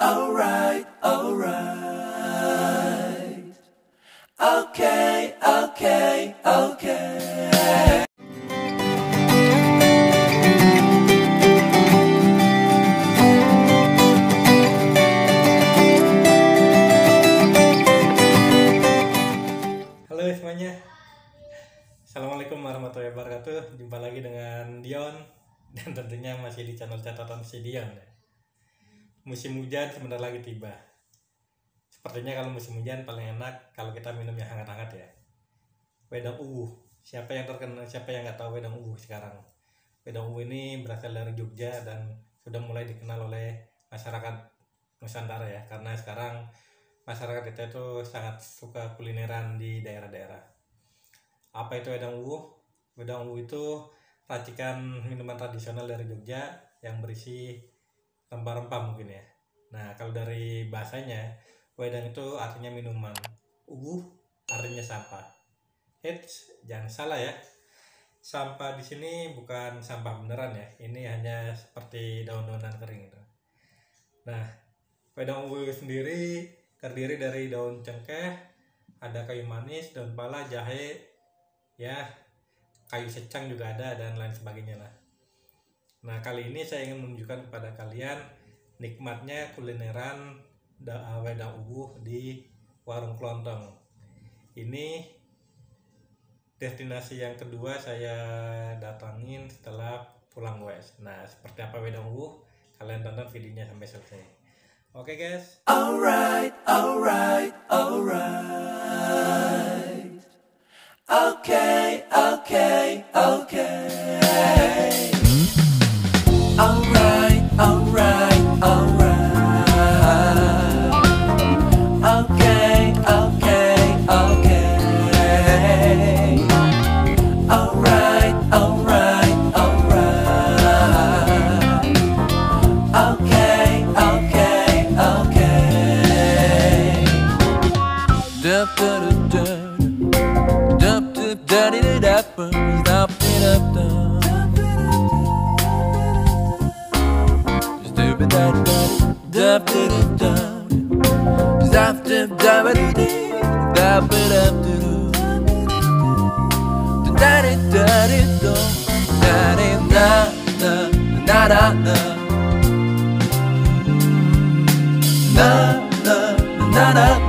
Alright, alright, alright. Okay, okay, okay. Assalamualaikum warahmatullahi wabarakatuh Jumpa lagi dengan Dion Dan tentunya masih di channel catatan si Dion. Musim hujan sebentar lagi tiba. Sepertinya kalau musim hujan paling enak Kalau kita minum yang hangat-hangat ya. Wedang uwu. Siapa yang terkenal, siapa yang nggak tahu wedang uwu sekarang? Wedang uwu ini berasal dari Jogja Dan sudah mulai dikenal oleh masyarakat Nusantara ya. Karena sekarang masyarakat kita itu sangat suka kulineran di daerah-daerah. Apa itu wedang uwu? Wedang uwu itu racikan minuman tradisional dari Jogja yang berisi rempah-rempah mungkin ya. Nah, kalau dari bahasanya, wedang itu artinya minuman. Uwu artinya sampah. Eits, jangan salah ya. Sampah di sini bukan sampah beneran ya. Ini hanya seperti daun-daunan kering gitu. Nah, wedang uwu sendiri terdiri dari daun cengkeh, ada kayu manis, daun pala, jahe, ya kayu secang juga ada dan lain sebagainya lah. Nah kali ini saya ingin menunjukkan kepada kalian nikmatnya kulineran da- wedang ubuh di warung kelontong. Ini destinasi yang kedua saya datangin setelah pulang wes. Nah seperti apa wedang ubuh? Kalian tonton videonya sampai selesai. Oke guys. Alright, alright, alright. Okay, okay, okay. Na na na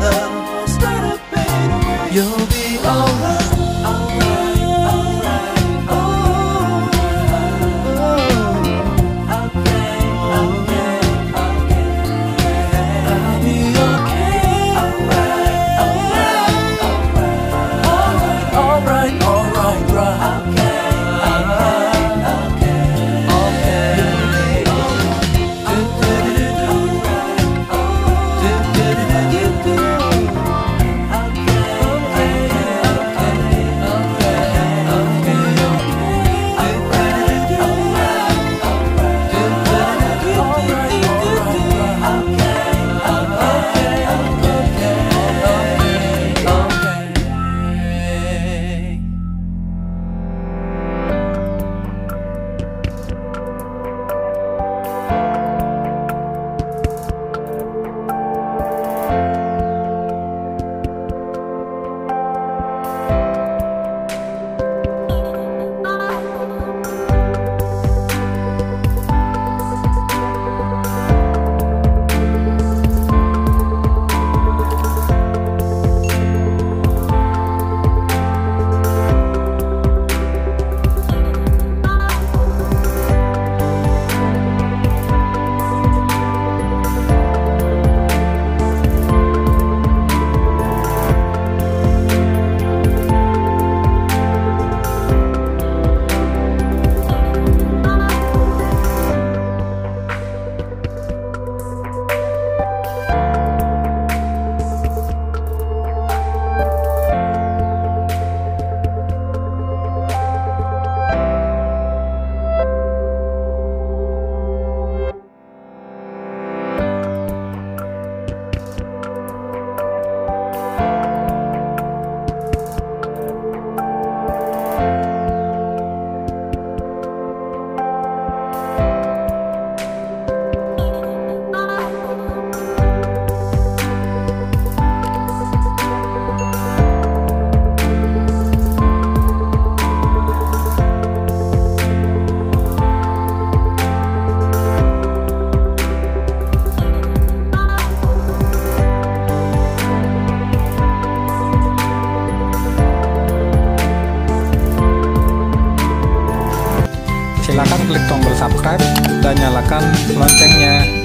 klik tombol subscribe dan nyalakan loncengnya.